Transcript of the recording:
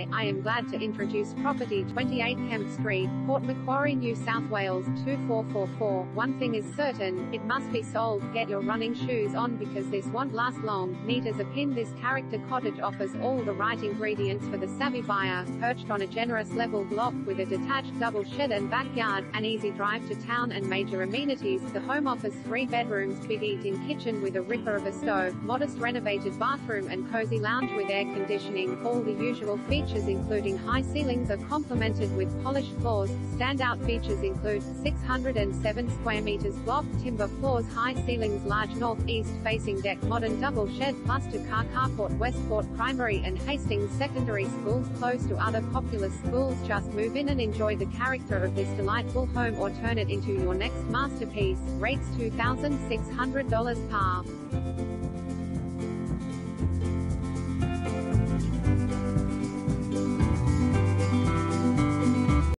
Hi, I am glad to introduce property 28 Kemp Street, Port Macquarie, New South Wales 2444. One thing is certain, it must be sold. Get your running shoes on because this won't last long. Neat as a pin, this character cottage offers all the right ingredients for the savvy buyer. Perched on a generous level block with a detached double shed and backyard, an easy drive to town and major amenities, the home offers three bedrooms, big eat-in kitchen with a ripper of a stove, modest renovated bathroom and cozy lounge with air conditioning. All the usual features including high ceilings are complemented with polished floors. Standout features include 607 square meters block, timber floors, high ceilings, large north-east facing deck, modern double shed, plus two-car carport, Westport Primary and Hastings Secondary Schools close to other popular schools. Just move in and enjoy the character of this delightful home or turn it into your next masterpiece. Rates $2,600 par.